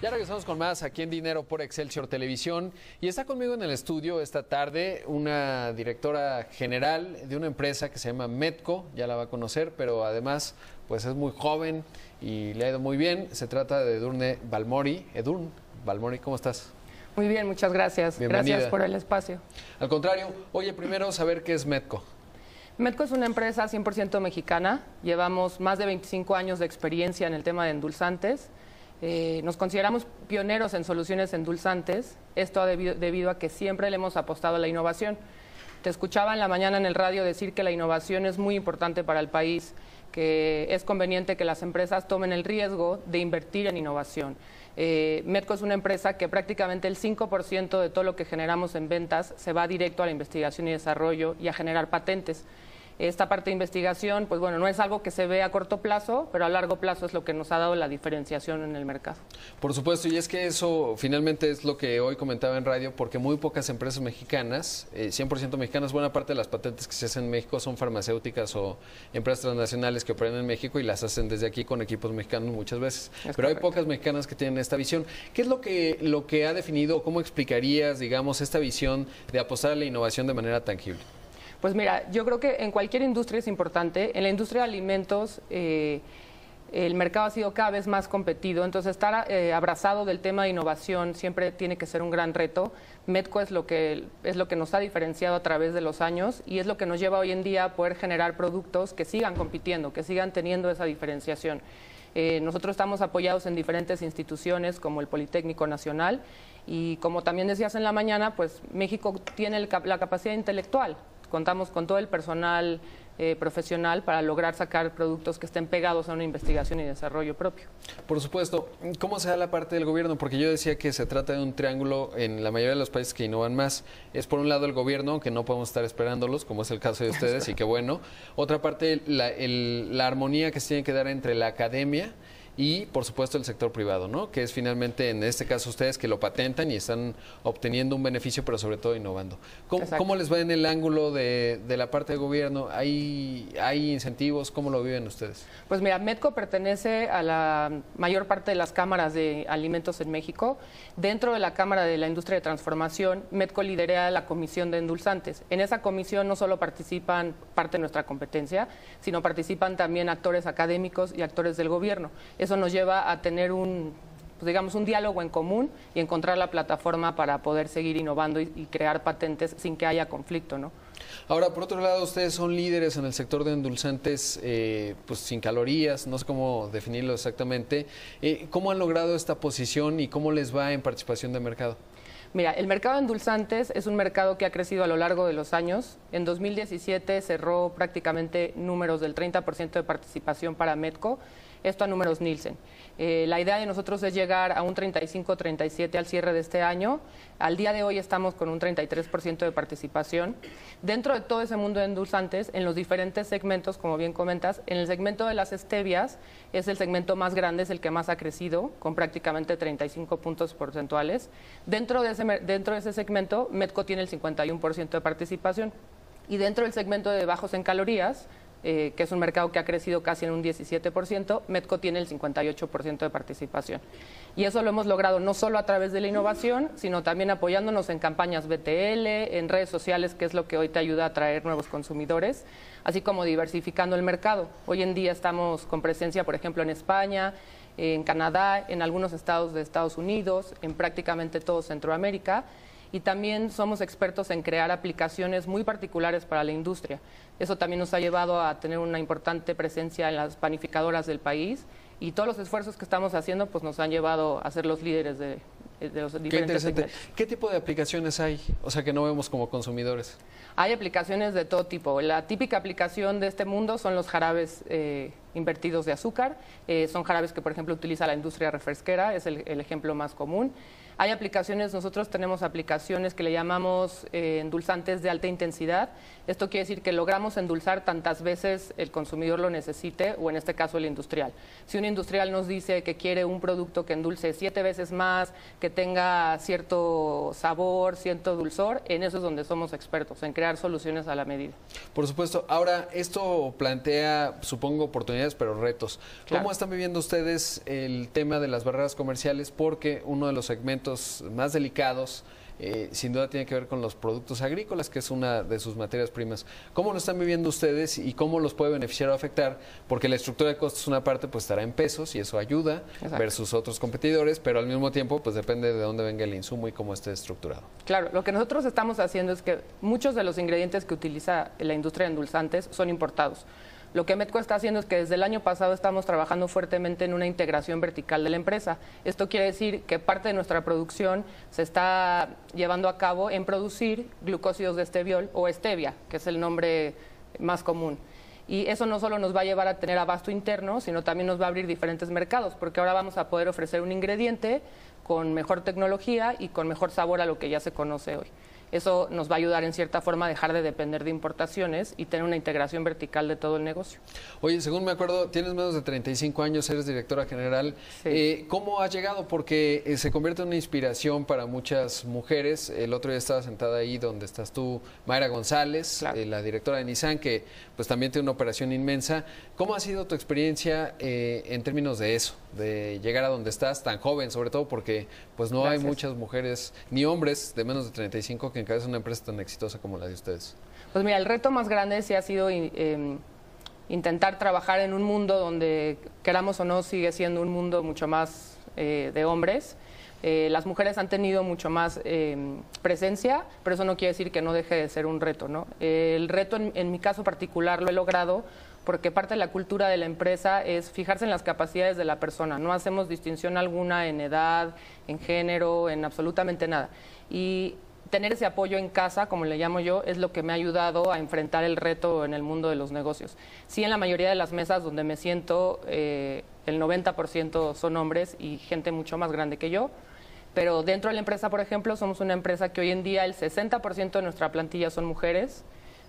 Ya regresamos con más aquí en Dinero por Excelsior Televisión y está conmigo en el estudio esta tarde una directora general de una empresa que se llama Medco, ya la va a conocer, pero además pues es muy joven y le ha ido muy bien. Se trata de Edurne Balmori. Edurne Balmori, ¿cómo estás? Muy bien, muchas gracias. Bienvenida. Gracias por el espacio. Al contrario, oye, primero saber qué es Medco. Medco es una empresa 100% mexicana. Llevamos más de 25 años de experiencia en el tema de endulzantes. Eh, nos consideramos pioneros en soluciones endulzantes. Esto ha debido, debido a que siempre le hemos apostado a la innovación. Te escuchaba en la mañana en el radio decir que la innovación es muy importante para el país, que es conveniente que las empresas tomen el riesgo de invertir en innovación. Eh, Medco es una empresa que prácticamente el 5% de todo lo que generamos en ventas se va directo a la investigación y desarrollo y a generar patentes. Esta parte de investigación, pues bueno, no es algo que se ve a corto plazo, pero a largo plazo es lo que nos ha dado la diferenciación en el mercado. Por supuesto, y es que eso finalmente es lo que hoy comentaba en radio, porque muy pocas empresas mexicanas, eh, 100% mexicanas, buena parte de las patentes que se hacen en México son farmacéuticas o empresas transnacionales que operan en México y las hacen desde aquí con equipos mexicanos muchas veces. Es Pero hay pocas mexicanas que tienen esta visión. ¿Qué es lo que, lo que ha definido, cómo explicarías, digamos, esta visión de apostar a la innovación de manera tangible? Pues mira, yo creo que en cualquier industria es importante. En la industria de alimentos eh, el mercado ha sido cada vez más competido, entonces estar eh, abrazado del tema de innovación siempre tiene que ser un gran reto. Medco es lo, que, es lo que nos ha diferenciado a través de los años y es lo que nos lleva hoy en día a poder generar productos que sigan compitiendo, que sigan teniendo esa diferenciación. Eh, nosotros estamos apoyados en diferentes instituciones como el Politécnico Nacional y como también decías en la mañana, pues México tiene el la capacidad intelectual. Contamos con todo el personal eh, profesional para lograr sacar productos que estén pegados a una investigación y desarrollo propio. Por supuesto, ¿cómo se da la parte del gobierno? Porque yo decía que se trata de un triángulo en la mayoría de los países que innovan más. Es por un lado el gobierno, que no podemos estar esperándolos, como es el caso de ustedes, y qué bueno. Otra parte, la, la armonía que se tiene que dar entre la academia y, por supuesto, el sector privado, ¿no? Que es finalmente, en este caso, ustedes que lo patentan y están obteniendo un beneficio, pero sobre todo innovando. ¿Cómo, cómo les va en el ángulo de, de la parte del gobierno? ¿Hay, ¿Hay incentivos? ¿Cómo lo viven ustedes? Pues mira, Medco pertenece a la mayor parte de las cámaras de alimentos en México. Dentro de la Cámara de la Industria de Transformación, Medco lidera la Comisión de Endulzantes. En esa comisión no solo participan parte de nuestra competencia, sino participan también actores académicos y actores del gobierno. Eso nos lleva a tener un pues digamos, un diálogo en común y encontrar la plataforma para poder seguir innovando y, y crear patentes sin que haya conflicto, ¿no? Ahora, por otro lado, ustedes son líderes en el sector de endulzantes, eh, pues sin calorías, no sé cómo definirlo exactamente. Eh, ¿Cómo han logrado esta posición y cómo les va en participación de mercado? Mira, el mercado de endulzantes es un mercado que ha crecido a lo largo de los años. En 2017 cerró prácticamente números del 30% de participación para Medco, esto a números Nielsen. Eh, la idea de nosotros es llegar a un 35-37 al cierre de este año. Al día de hoy estamos con un 33% de participación. Dentro de todo ese mundo de endulzantes, en los diferentes segmentos, como bien comentas, en el segmento de las stevias es el segmento más grande, es el que más ha crecido, con prácticamente 35 puntos porcentuales. Dentro de ese, dentro de ese segmento, Medco tiene el 51% de participación. Y dentro del segmento de bajos en calorías, eh, que es un mercado que ha crecido casi en un 17%, Medco tiene el 58% de participación. Y eso lo hemos logrado no solo a través de la innovación, sino también apoyándonos en campañas BTL, en redes sociales, que es lo que hoy te ayuda a atraer nuevos consumidores, así como diversificando el mercado. Hoy en día estamos con presencia, por ejemplo, en España, en Canadá, en algunos estados de Estados Unidos, en prácticamente todo Centroamérica y también somos expertos en crear aplicaciones muy particulares para la industria. Eso también nos ha llevado a tener una importante presencia en las panificadoras del país y todos los esfuerzos que estamos haciendo pues nos han llevado a ser los líderes de, de los Qué diferentes interesante. segmentos. ¿Qué tipo de aplicaciones hay? O sea, que no vemos como consumidores. Hay aplicaciones de todo tipo. La típica aplicación de este mundo son los jarabes eh, invertidos de azúcar. Eh, son jarabes que, por ejemplo, utiliza la industria refresquera, es el, el ejemplo más común. Hay aplicaciones, nosotros tenemos aplicaciones que le llamamos eh, endulzantes de alta intensidad. Esto quiere decir que logramos endulzar tantas veces el consumidor lo necesite, o en este caso el industrial. Si un industrial nos dice que quiere un producto que endulce siete veces más, que tenga cierto sabor, cierto dulzor, en eso es donde somos expertos, en crear soluciones a la medida. Por supuesto. Ahora, esto plantea, supongo, oportunidades oportunidades, pero retos. ¿Cómo están viviendo ustedes el tema de las barreras comerciales? Porque uno de los segmentos más delicados eh, sin duda tiene que ver con los productos agrícolas, que es una de sus materias primas. ¿Cómo lo están viviendo ustedes y cómo los puede beneficiar o afectar? Porque la estructura de costos, una parte, pues estará en pesos y eso ayuda versus otros competidores, pero al mismo tiempo, pues depende de dónde venga el insumo y cómo esté estructurado. Claro, lo que nosotros estamos haciendo es que muchos de los ingredientes que utiliza la industria de endulzantes son importados. Lo que Metco está haciendo es que desde el año pasado estamos trabajando fuertemente en una integración vertical de la empresa. Esto quiere decir que parte de nuestra producción se está llevando a cabo en producir glucósidos de esteviol o stevia, que es el nombre más común. Y eso no solo nos va a llevar a tener abasto interno, sino también nos va a abrir diferentes mercados, porque ahora vamos a poder ofrecer un ingrediente con mejor tecnología y con mejor sabor a lo que ya se conoce hoy. Eso nos va a ayudar en cierta forma a dejar de depender de importaciones y tener una integración vertical de todo el negocio. Oye, según me acuerdo, tienes menos de 35 años, eres directora general. Eh, ¿Cómo has llegado? Porque eh, se convierte en una inspiración para muchas mujeres. El otro día estaba sentada ahí donde estás tú, Mayra González, eh, la directora de Nissan, que pues también tiene una operación inmensa. ¿Cómo ha sido tu experiencia en términos de eso, de llegar a donde estás, tan joven, sobre todo porque pues no hay muchas mujeres ni hombres de menos de 35 que en encabeza una empresa tan exitosa como la de ustedes? Pues mira, el reto más grande sí ha sido em, intentar trabajar en un mundo donde, queramos o no, sigue siendo un mundo mucho más eh, de hombres. Eh, las mujeres han tenido mucho más em, presencia, pero eso no quiere decir que no deje de ser un reto. ¿no? el reto, en, en, mi caso particular, lo he logrado porque parte de la cultura de la empresa es fijarse en las capacidades de la persona. No hacemos distinción alguna en edad, en género, en absolutamente nada. Y tener ese apoyo en casa, como le llamo yo, es lo que me ha ayudado a enfrentar el reto en el mundo de los negocios. Sí, en la mayoría de las mesas donde me siento, eh, el 90% son hombres y gente mucho más grande que yo. Pero dentro de la empresa, por ejemplo, somos una empresa que hoy en día el 60% de nuestra plantilla son mujeres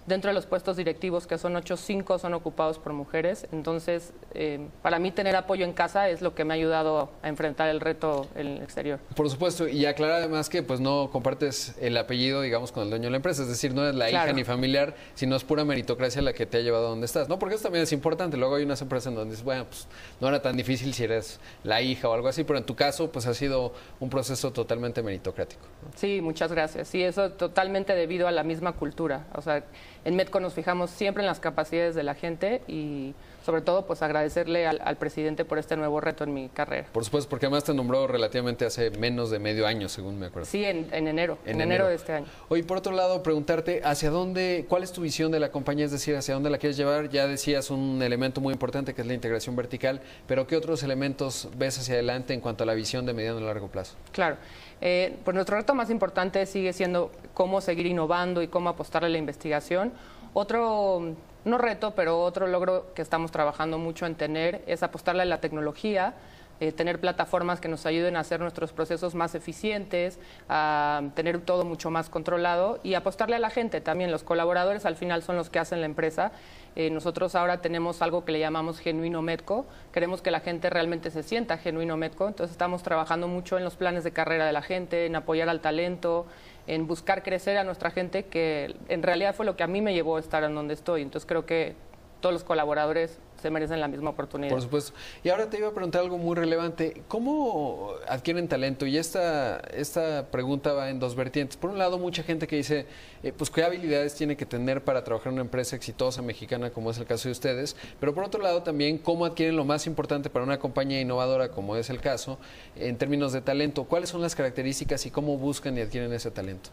Dentro de los puestos directivos, que son 8, 5 son ocupados por mujeres. Entonces, eh, para mí tener apoyo en casa es lo que me ha ayudado a enfrentar el reto en el exterior. Por supuesto, y aclarar además que pues no compartes el apellido, digamos, con el dueño de la empresa. Es decir, no es la hija ni familiar, sino es pura meritocracia la que te ha llevado a donde estás. ¿no? Porque eso también es importante. Luego hay unas empresas en donde dices, bueno, pues no era tan difícil si eres la hija o algo así, pero en tu caso, pues ha sido un proceso totalmente meritocrático. Sí, muchas gracias. Sí, eso totalmente debido a la misma cultura. O sea, en Metco nos fijamos siempre en las capacidades de la gente y sobre todo pues agradecerle al, presidente por este nuevo reto en mi carrera. Por supuesto, porque además te nombró relativamente hace menos de medio año, según me acuerdo. Sí, en, enero, en, enero. de este año. Oye, por otro lado, preguntarte hacia dónde, cuál es tu visión de la compañía, es decir, hacia dónde la quieres llevar. Ya decías un elemento muy importante que es la integración vertical, pero ¿qué otros elementos ves hacia adelante en cuanto a la visión de mediano y largo plazo? Claro. Eh, pues nuestro reto más importante sigue siendo cómo seguir innovando y cómo apostarle a la investigación. Otro, no reto, pero otro logro que estamos trabajando mucho en tener es apostarle a la tecnología, eh, tener plataformas que nos ayuden a hacer nuestros procesos más eficientes, a tener todo mucho más controlado y apostarle a la gente también. Los colaboradores al final son los que hacen la empresa. Eh, nosotros ahora tenemos algo que le llamamos genuino Medco. Queremos que la gente realmente se sienta genuino Medco. Entonces estamos trabajando mucho en los planes de carrera de la gente, en apoyar al talento, en buscar crecer a nuestra gente, que en realidad fue lo que a mí me llevó a estar en donde estoy. Entonces creo que todos los colaboradores se merecen la misma oportunidad. Por supuesto. Y ahora te iba a preguntar algo muy relevante. ¿Cómo adquieren talento? Y esta, esta pregunta va en dos vertientes. Por un lado, mucha gente que dice, eh, pues qué habilidades tiene que tener para trabajar en una empresa exitosa mexicana, como es el caso de ustedes. Pero por otro lado, también, ¿cómo adquieren lo más importante para una compañía innovadora, como es el caso, en términos de talento? ¿Cuáles son las características y cómo buscan y adquieren ese talento?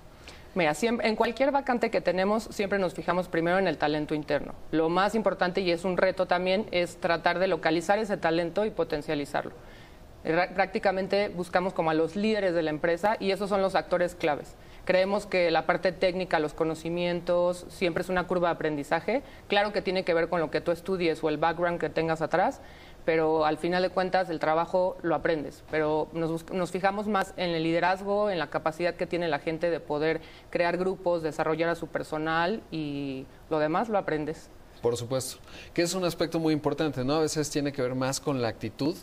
Mira, en cualquier vacante que tenemos siempre nos fijamos primero en el talento interno. Lo más importante y es un reto también es tratar de localizar ese talento y potencializarlo. Prácticamente buscamos como a los líderes de la empresa y esos son los actores claves. Creemos que la parte técnica, los conocimientos, siempre es una curva de aprendizaje. Claro que tiene que ver con lo que tú estudies o el background que tengas atrás, pero al final de cuentas el trabajo lo aprendes. Pero nos, fijamos más en el liderazgo, en la capacidad que tiene la gente de poder crear grupos, desarrollar a su personal y lo demás lo aprendes. Por supuesto, que es un aspecto muy importante, ¿no? A veces tiene que ver más con la actitud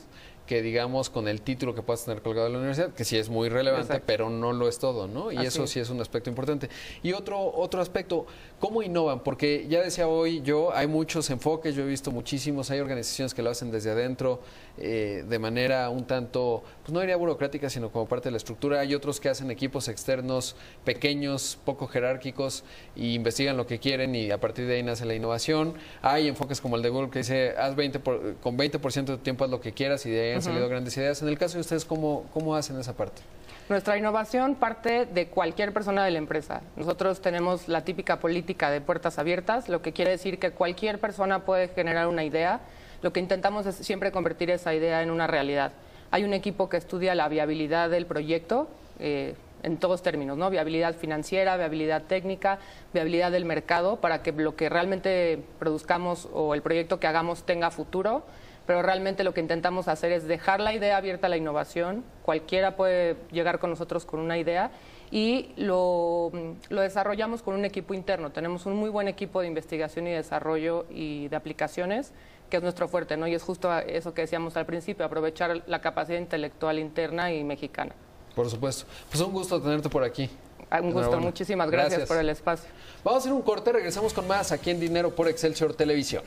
que digamos con el título que puedas tener colgado en la universidad, que sí es muy relevante, pero no lo es todo, ¿no? Y eso sí es un aspecto importante. Y otro, otro aspecto, ¿cómo innovan? Porque ya decía hoy yo, hay muchos enfoques, yo he visto muchísimos, hay organizaciones que lo hacen desde adentro eh, de manera un tanto, pues no diría burocrática, sino como parte de la estructura. Hay otros que hacen equipos externos pequeños, poco jerárquicos, y investigan lo que quieren y a partir de ahí nace la innovación. Hay enfoques como el de Google que dice, haz 20 con 20% de tiempo haz lo que quieras y de ahí han salido grandes ideas. En el caso de ustedes, ¿cómo, ¿cómo hacen esa parte? Nuestra innovación parte de cualquier persona de la empresa. Nosotros tenemos la típica política de puertas abiertas, lo que quiere decir que cualquier persona puede generar una idea. Lo que intentamos es siempre convertir esa idea en una realidad. Hay un equipo que estudia la viabilidad del proyecto. Eh, en todos términos, ¿no? Viabilidad financiera, viabilidad técnica, viabilidad del mercado, para que lo que realmente produzcamos o el proyecto que hagamos tenga futuro. Pero realmente lo que intentamos hacer es dejar la idea abierta a la innovación. Cualquiera puede llegar con nosotros con una idea y lo, lo, desarrollamos con un equipo interno. Tenemos un muy buen equipo de investigación y desarrollo y de aplicaciones, que es nuestro fuerte, ¿no? Y es justo eso que decíamos al principio, aprovechar la capacidad intelectual interna y mexicana. Por supuesto. Pues un gusto tenerte por aquí. Ah, un gusto, muchísimas gracias por el espacio. Vamos a hacer un corte, regresamos con más aquí en Dinero por Excelsior Televisión.